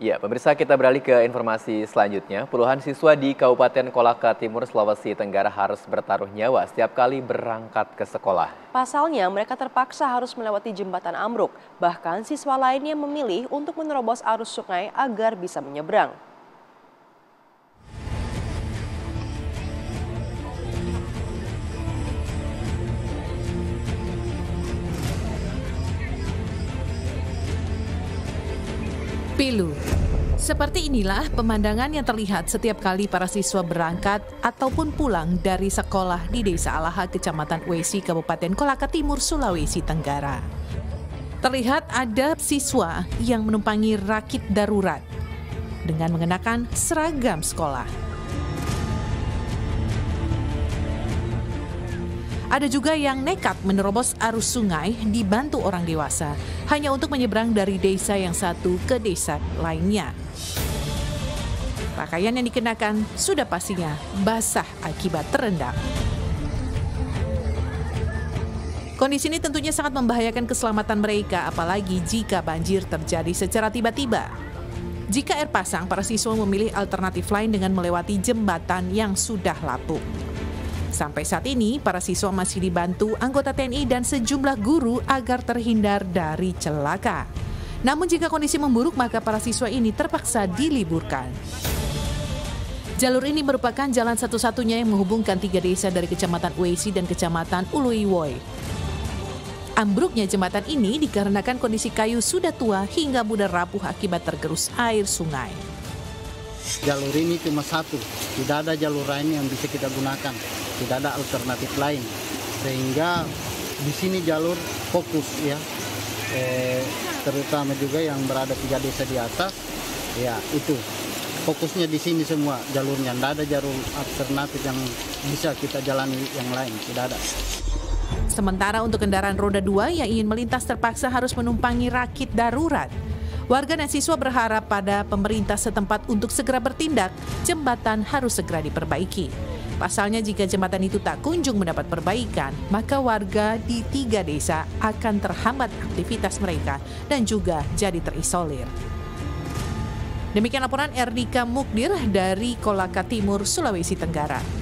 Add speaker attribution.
Speaker 1: Ya, pemirsa kita beralih ke informasi selanjutnya. Puluhan siswa di Kabupaten Kolaka Timur, Sulawesi Tenggara harus bertaruh nyawa setiap kali berangkat ke sekolah.
Speaker 2: Pasalnya, mereka terpaksa harus melewati jembatan ambruk. Bahkan siswa lainnya memilih untuk menerobos arus sungai agar bisa menyeberang.
Speaker 3: Pilu. Seperti inilah pemandangan yang terlihat setiap kali para siswa berangkat ataupun pulang dari sekolah di Desa Alaha, Kecamatan Wesi, Kabupaten Kolaka Timur, Sulawesi Tenggara. Terlihat ada siswa yang menumpangi rakit darurat dengan mengenakan seragam sekolah. Ada juga yang nekat menerobos arus sungai dibantu orang dewasa hanya untuk menyeberang dari desa yang satu ke desa lainnya. Pakaian yang dikenakan sudah pastinya basah akibat terendam. Kondisi ini tentunya sangat membahayakan keselamatan mereka, apalagi jika banjir terjadi secara tiba-tiba. Jika air pasang, para siswa memilih alternatif lain dengan melewati jembatan yang sudah lapuk. Sampai saat ini, para siswa masih dibantu anggota TNI dan sejumlah guru agar terhindar dari celaka. Namun jika kondisi memburuk, maka para siswa ini terpaksa diliburkan. Jalur ini merupakan jalan satu-satunya yang menghubungkan tiga desa dari Kecamatan Uesi dan Kecamatan Uluiwoi. Ambruknya jembatan ini dikarenakan kondisi kayu sudah tua hingga mudah rapuh akibat tergerus air sungai.
Speaker 4: Jalur ini cuma satu, tidak ada jalur lain yang bisa kita gunakan tidak ada alternatif lain. Sehingga di sini jalur fokus ya. Eh, terutama juga yang berada tiga desa di atas ya itu. Fokusnya di sini semua jalurnya. Tidak ada jalur alternatif yang bisa kita jalani yang lain. Tidak ada.
Speaker 3: Sementara untuk kendaraan roda dua yang ingin melintas terpaksa harus menumpangi rakit darurat. Warga dan siswa berharap pada pemerintah setempat untuk segera bertindak, jembatan harus segera diperbaiki. Pasalnya jika jembatan itu tak kunjung mendapat perbaikan, maka warga di tiga desa akan terhambat aktivitas mereka dan juga jadi terisolir. Demikian laporan Erdika Mukdir dari Kolaka Timur, Sulawesi Tenggara.